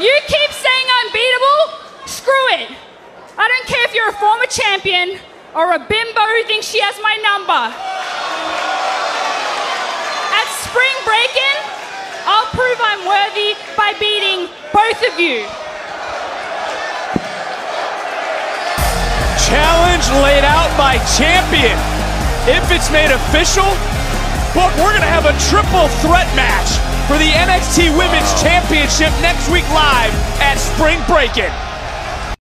You keep saying unbeatable? Screw it. I don't care if you're a former champion or a bimbo who thinks she has my number. At Spring Breakin', I'll prove I'm worthy by beating both of you. Challenge laid out by champion. If it's made official, but we're going to have a triple threat match for the NXT Women's Championship next week live at Spring Breakin'.